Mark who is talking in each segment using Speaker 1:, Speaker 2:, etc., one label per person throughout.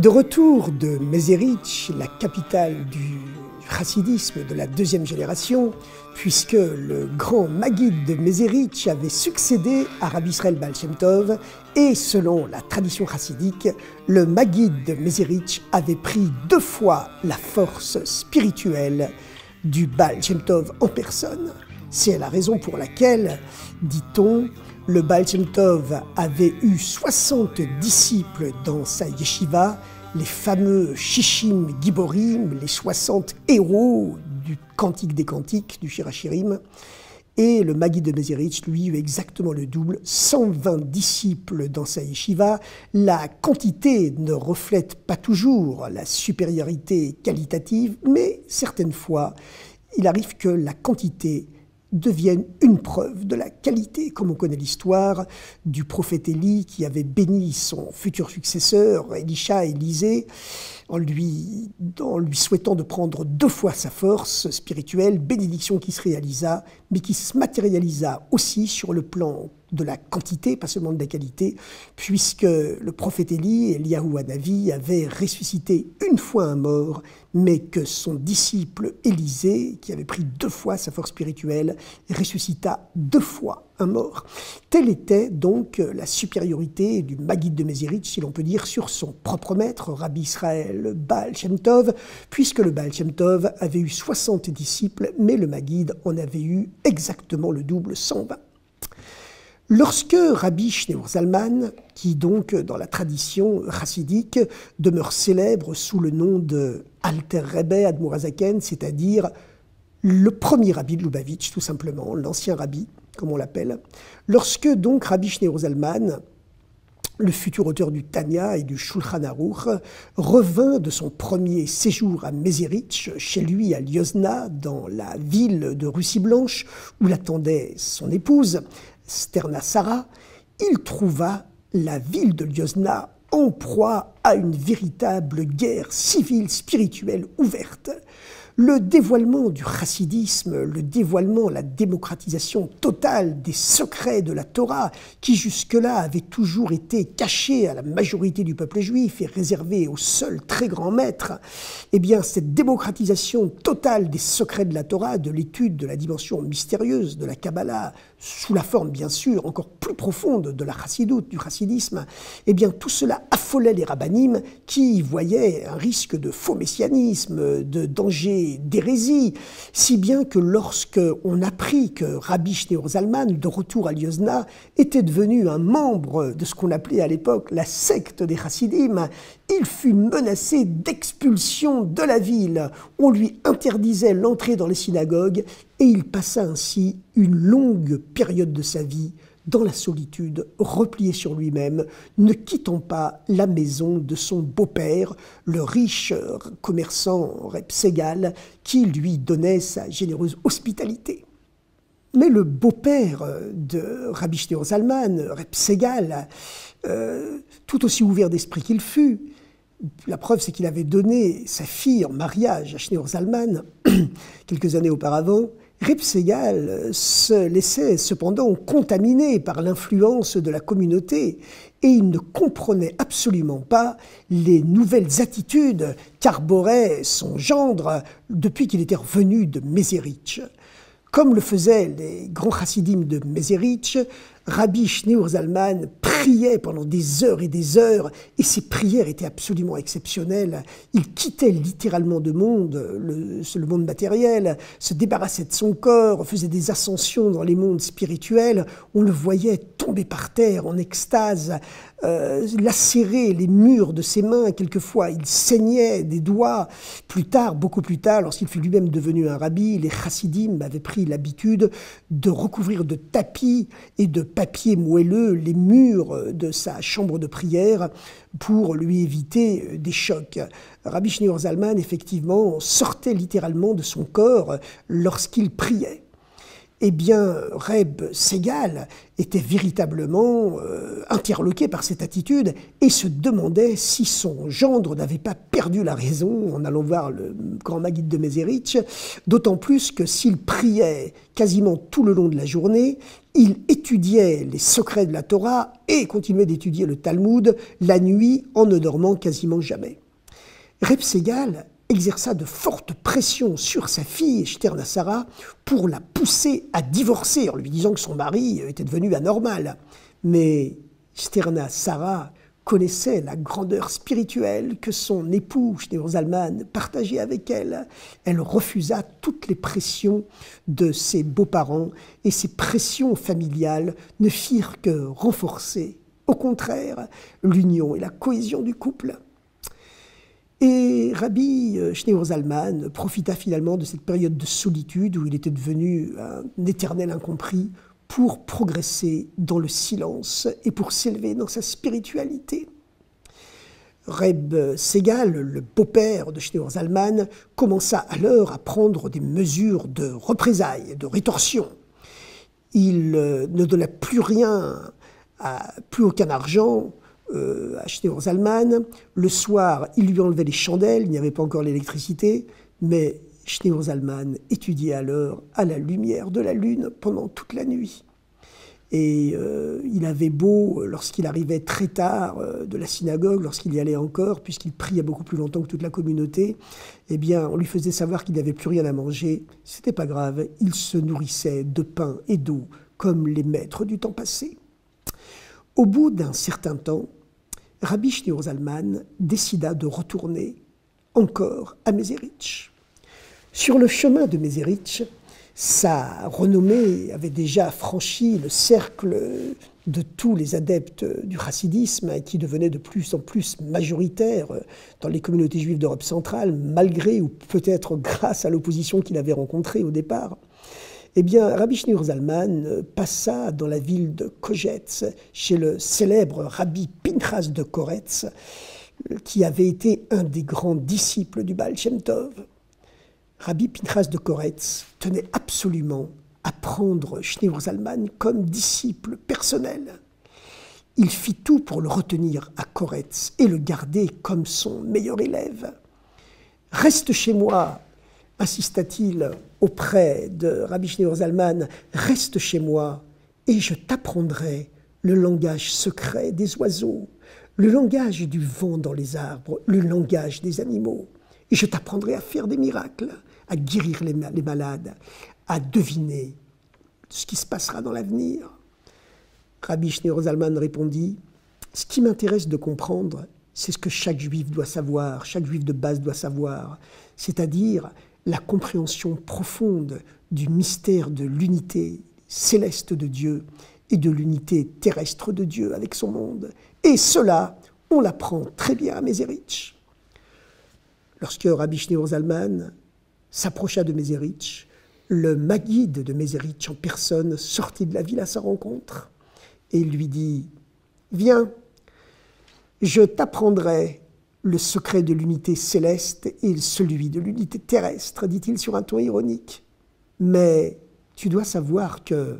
Speaker 1: De retour de Mezerich, la capitale du chassidisme de la deuxième génération, puisque le grand Maguid de Mezerich avait succédé à Rabbi Israël Baal et selon la tradition chassidique, le Maguid de Mezerich avait pris deux fois la force spirituelle du Baal en personne. C'est la raison pour laquelle, dit-on, le Baal avait eu 60 disciples dans sa yeshiva, les fameux Shishim Giborim, les 60 héros du Cantique des Cantiques, du Shirachirim. Et le Magui de Mezerich, lui, eut exactement le double, 120 disciples dans sa yeshiva. La quantité ne reflète pas toujours la supériorité qualitative, mais certaines fois, il arrive que la quantité deviennent une preuve de la qualité, comme on connaît l'histoire du prophète Élie qui avait béni son futur successeur, Elisha, Élisée, en lui, en lui souhaitant de prendre deux fois sa force spirituelle, bénédiction qui se réalisa, mais qui se matérialisa aussi sur le plan de la quantité, pas seulement de la qualité, puisque le prophète Élie, Eliyahu Hanavi, avait ressuscité une fois un mort, mais que son disciple Élisée, qui avait pris deux fois sa force spirituelle, ressuscita deux fois un mort. Telle était donc la supériorité du Maguide de Mézérich, si l'on peut dire, sur son propre maître, Rabbi Israël Baal Shem Tov, puisque le Baal Shem Tov avait eu 60 disciples, mais le Maguide en avait eu exactement le double, 120. Lorsque Rabbi Shneur Zalman, qui donc dans la tradition chassidique demeure célèbre sous le nom de Alter Rebbe Admurazaken, c'est-à-dire le premier rabbi de Lubavitch, tout simplement, l'ancien rabbi, comme on l'appelle, lorsque donc Rabbi Shneur Zalman, le futur auteur du Tanya et du Shulchan Aruch, revint de son premier séjour à Mezerich, chez lui à Liozna, dans la ville de Russie Blanche, où l'attendait son épouse, Sterna Sarah, il trouva la ville de Liozna en proie à une véritable guerre civile spirituelle ouverte le dévoilement du chassidisme, le dévoilement, la démocratisation totale des secrets de la Torah, qui jusque-là avaient toujours été cachés à la majorité du peuple juif et réservés au seul très grand maître, eh bien, cette démocratisation totale des secrets de la Torah, de l'étude de la dimension mystérieuse de la Kabbalah, sous la forme, bien sûr, encore plus profonde de la chassidoute, du chassidisme, eh bien, tout cela affolait les rabbinim qui voyaient un risque de faux messianisme, de danger d'hérésie, si bien que lorsque on apprit que Rabbi Zalman, de retour à Liozna, était devenu un membre de ce qu'on appelait à l'époque la secte des Chassidim, il fut menacé d'expulsion de la ville. On lui interdisait l'entrée dans les synagogues et il passa ainsi une longue période de sa vie dans la solitude, replié sur lui-même, ne quittant pas la maison de son beau-père, le riche commerçant Reb Segal, qui lui donnait sa généreuse hospitalité. Mais le beau-père de Rabbi Shneur Zalman, Reb Segal, euh, tout aussi ouvert d'esprit qu'il fut, la preuve c'est qu'il avait donné sa fille en mariage à Shneur Zalman quelques années auparavant, Reb Segal se laissait cependant contaminer par l'influence de la communauté et il ne comprenait absolument pas les nouvelles attitudes qu'arborait son gendre depuis qu'il était revenu de Mézérich. Comme le faisaient les grands chassidim de Mézérich, Rabbi Shneur Zalman priait pendant des heures et des heures, et ses prières étaient absolument exceptionnelles. Il quittait littéralement le monde, le, le monde matériel, se débarrassait de son corps, faisait des ascensions dans les mondes spirituels. On le voyait tomber par terre en extase, euh, lacérer les murs de ses mains. Quelquefois, il saignait des doigts. Plus tard, beaucoup plus tard, lorsqu'il fut lui-même devenu un rabbi, les chassidim avaient pris l'habitude de recouvrir de tapis et de papier moelleux les murs de sa chambre de prière pour lui éviter des chocs. Rabbi Shneur Zalman, effectivement, sortait littéralement de son corps lorsqu'il priait. Eh bien, Reb Segal était véritablement euh, interloqué par cette attitude et se demandait si son gendre n'avait pas perdu la raison en allant voir le grand Maguide de Mézérich, d'autant plus que s'il priait quasiment tout le long de la journée, il étudiait les secrets de la Torah et continuait d'étudier le Talmud la nuit en ne dormant quasiment jamais. Reb Segal exerça de fortes pressions sur sa fille, Shterna Sarah, pour la pousser à divorcer, en lui disant que son mari était devenu anormal. Mais Shterna Sarah connaissait la grandeur spirituelle que son époux, Zalman, partageait avec elle. Elle refusa toutes les pressions de ses beaux-parents et ces pressions familiales ne firent que renforcer, au contraire, l'union et la cohésion du couple. Et Rabbi euh, Schneur Zalman profita finalement de cette période de solitude où il était devenu un éternel incompris pour progresser dans le silence et pour s'élever dans sa spiritualité. Reb Segal, le beau-père de Schneur Zalman, commença alors à prendre des mesures de représailles, de rétorsion. Il euh, ne donna plus rien, plus aucun argent euh, acheté aux. Le soir, il lui enlevait les chandelles, il n'y avait pas encore l'électricité, mais Schneersallmann étudiait alors à la lumière de la lune pendant toute la nuit. Et euh, il avait beau, lorsqu'il arrivait très tard euh, de la synagogue, lorsqu'il y allait encore, puisqu'il priait beaucoup plus longtemps que toute la communauté, eh bien, on lui faisait savoir qu'il n'avait plus rien à manger. C'était pas grave, il se nourrissait de pain et d'eau, comme les maîtres du temps passé. Au bout d'un certain temps, Rabbi Shneur Zalman décida de retourner encore à Mézérich. Sur le chemin de Mézérich, sa renommée avait déjà franchi le cercle de tous les adeptes du chassidisme qui devenait de plus en plus majoritaire dans les communautés juives d'Europe centrale, malgré ou peut-être grâce à l'opposition qu'il avait rencontrée au départ. Eh bien, Rabbi Shneur Zalman euh, passa dans la ville de Kojetz, chez le célèbre Rabbi Pinchas de Koretz, qui avait été un des grands disciples du Baal Shem Tov. Rabbi Pinchas de Koretz tenait absolument à prendre Shneur Zalman comme disciple personnel. Il fit tout pour le retenir à Koretz et le garder comme son meilleur élève. Reste chez moi, insista-t-il auprès de Rabbi Schneur Zalman, reste chez moi et je t'apprendrai le langage secret des oiseaux, le langage du vent dans les arbres, le langage des animaux. Et je t'apprendrai à faire des miracles, à guérir les, malades, à deviner ce qui se passera dans l'avenir. Rabbi Schneur Zalman répondit Ce qui m'intéresse de comprendre, c'est ce que chaque juif doit savoir, chaque juif de base doit savoir, c'est-à-dire la compréhension profonde du mystère de l'unité céleste de Dieu et de l'unité terrestre de Dieu avec son monde. Et cela, on l'apprend très bien à Mézérich. Lorsque Rabbi Schneur Zalman s'approcha de Mézérich, le Maguide de Mézérich en personne sortit de la ville à sa rencontre et lui dit Viens, je t'apprendrai le secret de l'unité céleste et celui de l'unité terrestre, dit-il sur un ton ironique. Mais tu dois savoir que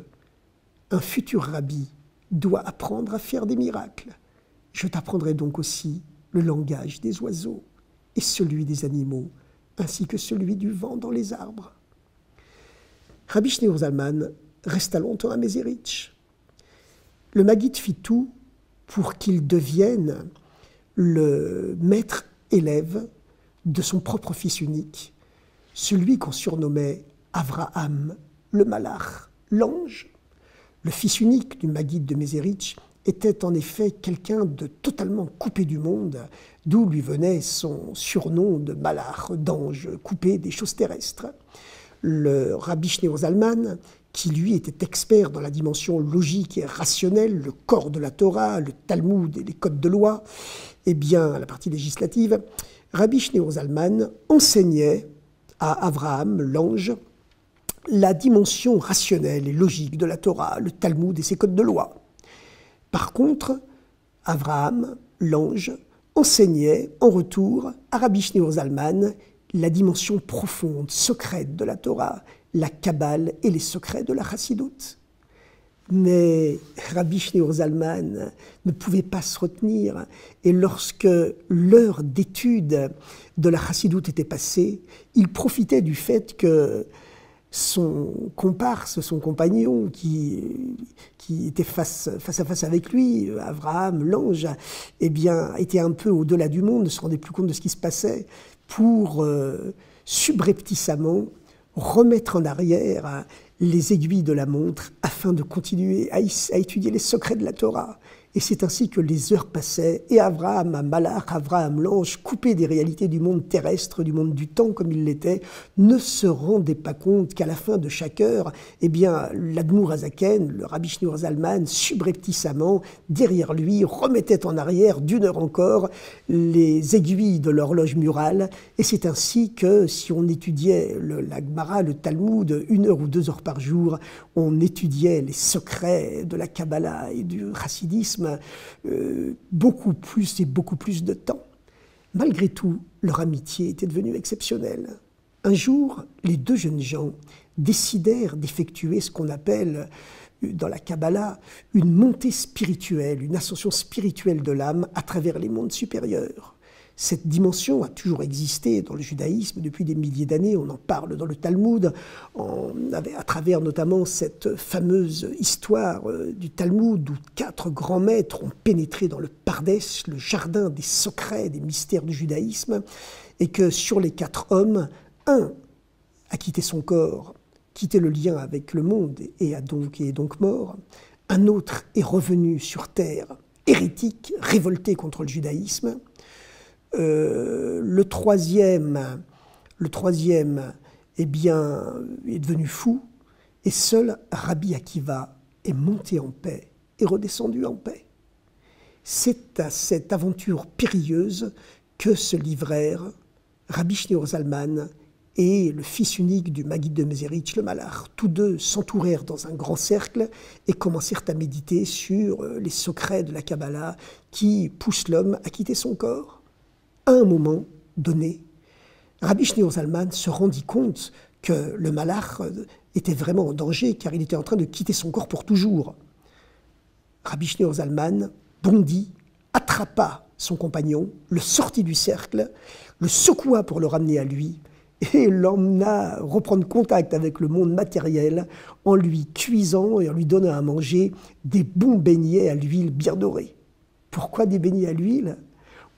Speaker 1: un futur rabbi doit apprendre à faire des miracles. Je t'apprendrai donc aussi le langage des oiseaux et celui des animaux, ainsi que celui du vent dans les arbres. Rabbi Schneur Zalman resta longtemps à Mézérich. Le Maguide fit tout pour qu'il devienne le maître élève de son propre fils unique, celui qu'on surnommait Avraham, le Malach, l'ange. Le fils unique du Maguide de Mézérich était en effet quelqu'un de totalement coupé du monde, d'où lui venait son surnom de Malach, d'ange coupé des choses terrestres. Le rabbi Schneur Zalman, qui lui était expert dans la dimension logique et rationnelle, le corps de la Torah, le Talmud et les codes de loi, eh bien, la partie législative, Rabbi Schneur Zalman enseignait à Abraham, l'ange, la dimension rationnelle et logique de la Torah, le Talmud et ses codes de loi. Par contre, Abraham, l'ange, enseignait en retour à Rabbi Schneur Zalman la dimension profonde, secrète de la Torah, la Kabbale et les secrets de la Chassidoute. Mais Rabbi Schneur Zalman ne pouvait pas se retenir. Et lorsque l'heure d'étude de la Chassidoute était passée, il profitait du fait que son comparse, son compagnon qui, était face, face à face avec lui, Abraham, l'ange, eh était un peu au-delà du monde, ne se rendait plus compte de ce qui se passait, pour euh, subrepticemment remettre en arrière les aiguilles de la montre afin de continuer à, étudier les secrets de la Torah. Et c'est ainsi que les heures passaient, et Abraham, Malach, Abraham l'ange, coupé des réalités du monde terrestre, du monde du temps comme il l'était, ne se rendait pas compte qu'à la fin de chaque heure, eh bien, l'Admour Azaken, le Rabbi Shneur Zalman, subrepticemment, derrière lui, remettait en arrière d'une heure encore les aiguilles de l'horloge murale. Et c'est ainsi que, si on étudiait le, la le Talmud, une heure ou deux heures par jour, on étudiait les secrets de la Kabbalah et du chassidisme euh, beaucoup plus et beaucoup plus de temps. Malgré tout, leur amitié était devenue exceptionnelle. Un jour, les deux jeunes gens décidèrent d'effectuer ce qu'on appelle euh, dans la Kabbalah une montée spirituelle, une ascension spirituelle de l'âme à travers les mondes supérieurs. Cette dimension a toujours existé dans le judaïsme depuis des milliers d'années. On en parle dans le Talmud, à travers notamment cette fameuse histoire euh, du Talmud où quatre grands maîtres ont pénétré dans le Pardès, le jardin des secrets, des mystères du judaïsme, et que sur les quatre hommes, un a quitté son corps, quitté le lien avec le monde et, et est donc mort. Un autre est revenu sur terre, hérétique, révolté contre le judaïsme. Euh, le troisième, le troisième eh bien, est devenu fou, et seul Rabbi Akiva est monté en paix et redescendu en paix. C'est à cette aventure périlleuse que se livrèrent Rabbi Shneur Zalman et le fils unique du Maguide de Meserich, le Malach. Tous deux s'entourèrent dans un grand cercle et commencèrent à méditer sur les secrets de la Kabbalah qui poussent l'homme à quitter son corps à un moment donné, Rabbi Shneur Zalman se rendit compte que le malach était vraiment en danger car il était en train de quitter son corps pour toujours. Rabbi Shneur Zalman bondit, attrapa son compagnon, le sortit du cercle, le secoua pour le ramener à lui et l'emmena reprendre contact avec le monde matériel en lui cuisant et en lui donnant à manger des bons beignets à l'huile bien dorée. Pourquoi des beignets à l'huile?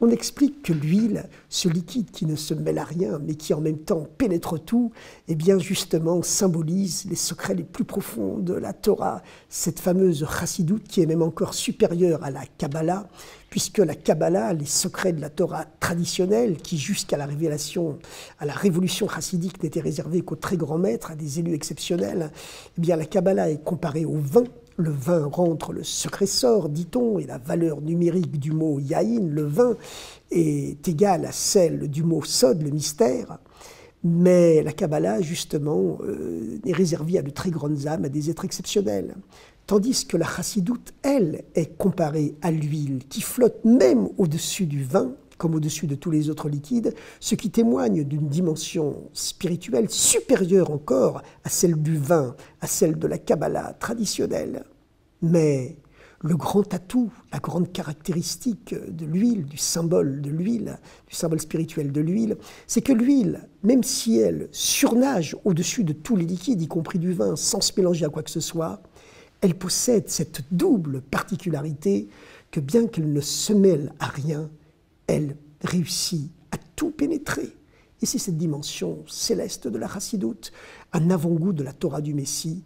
Speaker 1: On explique que l'huile, ce liquide qui ne se mêle à rien, mais qui en même temps pénètre tout, eh bien justement symbolise les secrets les plus profonds de la Torah, cette fameuse chassidoute qui est même encore supérieure à la Kabbalah, puisque la Kabbalah, les secrets de la Torah traditionnelle, qui jusqu'à la révélation, à la révolution chassidique n'étaient réservés qu'aux très grands maîtres, à des élus exceptionnels, eh bien la Kabbalah est comparée au vin le vin rentre, le secret sort, dit-on, et la valeur numérique du mot yaïn, le vin, est égale à celle du mot sod, le mystère. Mais la Kabbalah, justement, euh, est réservée à de très grandes âmes, à des êtres exceptionnels. Tandis que la chassidoute, elle, est comparée à l'huile qui flotte même au-dessus du vin, comme au-dessus de tous les autres liquides, ce qui témoigne d'une dimension spirituelle supérieure encore à celle du vin, à celle de la Kabbalah traditionnelle. Mais le grand atout, la grande caractéristique de l'huile, du symbole de l'huile, du symbole spirituel de l'huile, c'est que l'huile, même si elle surnage au-dessus de tous les liquides, y compris du vin, sans se mélanger à quoi que ce soit, elle possède cette double particularité que bien qu'elle ne se mêle à rien, elle réussit à tout pénétrer. Et c'est cette dimension céleste de la chassidoute, un avant-goût de la Torah du Messie,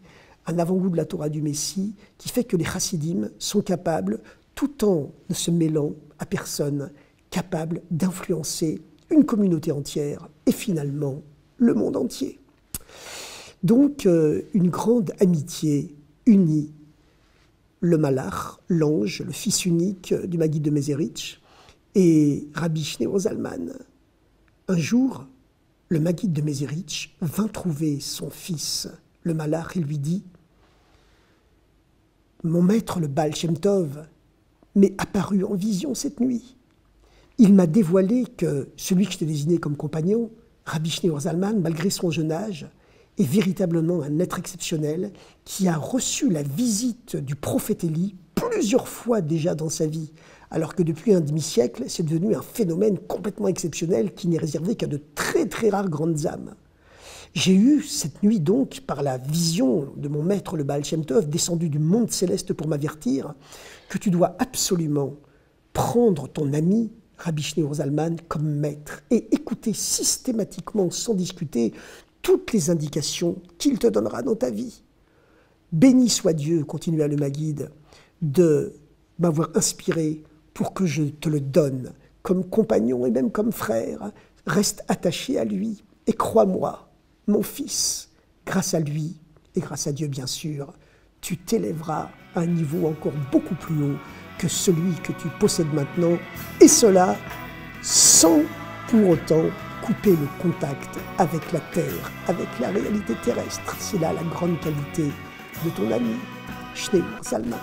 Speaker 1: un avant-goût de la Torah du Messie qui fait que les chassidim sont capables, tout en ne se mêlant à personne, capables d'influencer une communauté entière et finalement le monde entier. Donc euh, une grande amitié unit le malach, l'ange, le fils unique du Maguide de Mézérich, et Rabbi Zalman. Un jour, le Maguide de Mézérich vint trouver son fils, le Malach, et lui dit Mon maître, le Baal Shem Tov, m'est apparu en vision cette nuit. Il m'a dévoilé que celui que je t'ai désigné comme compagnon, Rabbi Zalman, malgré son jeune âge, est véritablement un être exceptionnel qui a reçu la visite du prophète Élie plusieurs fois déjà dans sa vie, alors que depuis un demi-siècle, c'est devenu un phénomène complètement exceptionnel qui n'est réservé qu'à de très très rares grandes âmes. J'ai eu cette nuit donc, par la vision de mon maître le Baal Shem Tov, descendu du monde céleste pour m'avertir que tu dois absolument prendre ton ami Rabbi Shneur Zalman comme maître et écouter systématiquement, sans discuter, toutes les indications qu'il te donnera dans ta vie. Béni soit Dieu, continua le Maguide, de m'avoir inspiré pour que je te le donne comme compagnon et même comme frère. Reste attaché à lui et crois-moi, mon fils, grâce à lui et grâce à Dieu bien sûr, tu t'élèveras à un niveau encore beaucoup plus haut que celui que tu possèdes maintenant, et cela sans pour autant couper le contact avec la terre, avec la réalité terrestre. C'est là la grande qualité de ton ami, Schneur Salman.